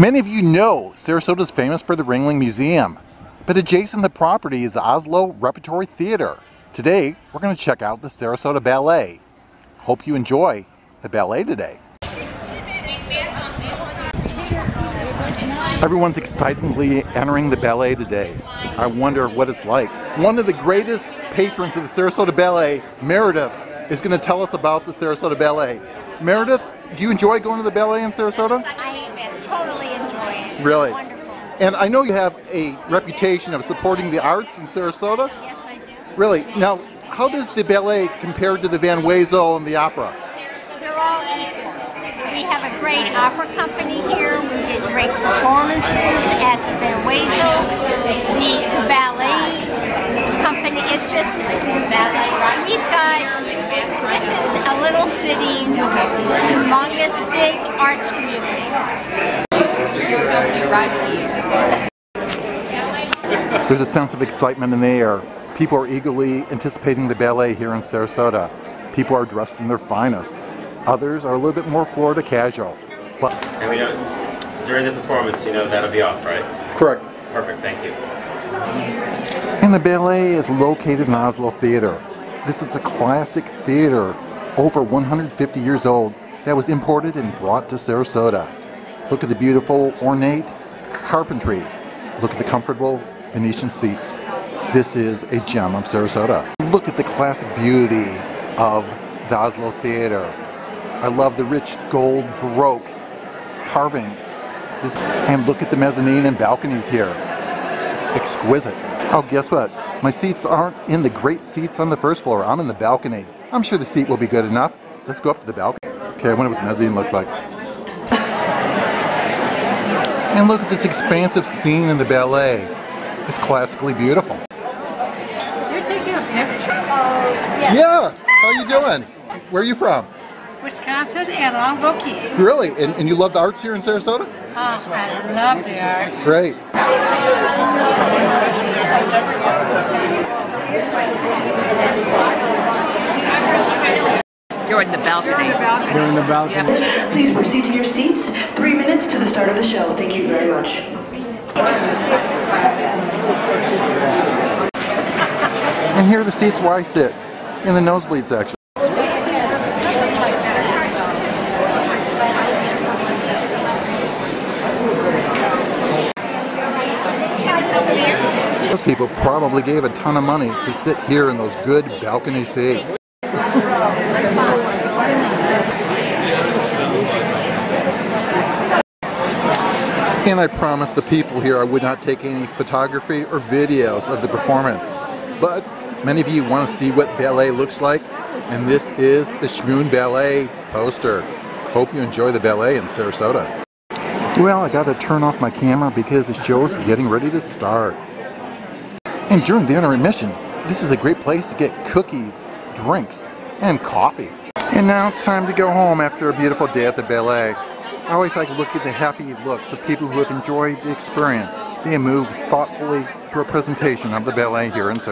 Many of you know Sarasota is famous for the Ringling Museum, but adjacent to the property is the Asolo Repertory Theater. Today, we're going to check out the Sarasota Ballet. Hope you enjoy the ballet today. Everyone's excitedly entering the ballet today. I wonder what it's like. One of the greatest patrons of the Sarasota Ballet, Meredith, is going to tell us about the Sarasota Ballet. Meredith, do you enjoy going to the ballet in Sarasota? I totally enjoy it. Really? Wonderful. And I know you have a reputation of supporting the arts in Sarasota. Yes, I do. Really? Now, how does the ballet compare to the Van Wezel and the opera? They're all equal. We have a great opera company here. We get great performances at the Van Wezel. The, the ballet company, it's just, we've got, this is a little city with a humongous big arts community. There's a sense of excitement in the air. People are eagerly anticipating the ballet here in Sarasota. People are dressed in their finest. Others are a little bit more Florida casual. But And we know, during the performance, you know that'll be off, right? correct. Perfect, thank you. And the ballet is located in Asolo Theater. This is a classic theater, over 150 years old, that was imported and brought to Sarasota. Look at the beautiful ornate carpentry. Look at the comfortable Venetian seats. This is a gem of Sarasota. Look at the classic beauty of the Asolo Theater. I love the rich gold Baroque carvings. This, and look at the mezzanine and balconies here. Exquisite. Oh, guess what? My seats aren't in the great seats on the first floor. I'm in the balcony. I'm sure the seat will be good enough. Let's go up to the balcony. Okay, I wonder what the mezzanine looks like. And look at this expansive scene in the ballet. It's classically beautiful. You're taking a picture? Yeah, how are you doing? Where are you from? Wisconsin and Albuquerque. Really? And, and you love the arts here in Sarasota? Oh, I love the arts. Great. You're in the balcony. You're in the balcony. Please proceed to your seats. Three minutes to the start of the show. Thank you very much. And here are the seats where I sit, in the nosebleed section. Those people probably gave a ton of money to sit here in those good balcony seats. And I promised the people here I would not take any photography or videos of the performance. But many of you want to see what ballet looks like, and this is the Schmoon Ballet poster. Hope you enjoy the ballet in Sarasota. Well, I gotta turn off my camera because the show's getting ready to start. And during the intermission, this is a great place to get cookies, drinks, and coffee. And now it's time to go home after a beautiful day at the ballet. I always like to look at the happy looks of people who have enjoyed the experience. See They move thoughtfully through a presentation of the ballet here in Sarasota.